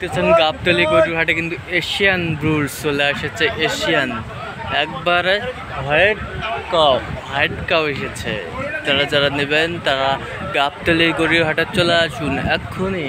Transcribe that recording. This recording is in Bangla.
দেখতেছেন গাবতলি গরুহাটে কিন্তু এশিয়ান রুলস চলে এসেছে, এশিয়ান। একবারে হোয়াইট কাউ হোয়াইট কাউ এসেছে। যারা যারা নেবেন, তারা গাবতলি গরুহাটে চলে আসুন, এক্ষুনি।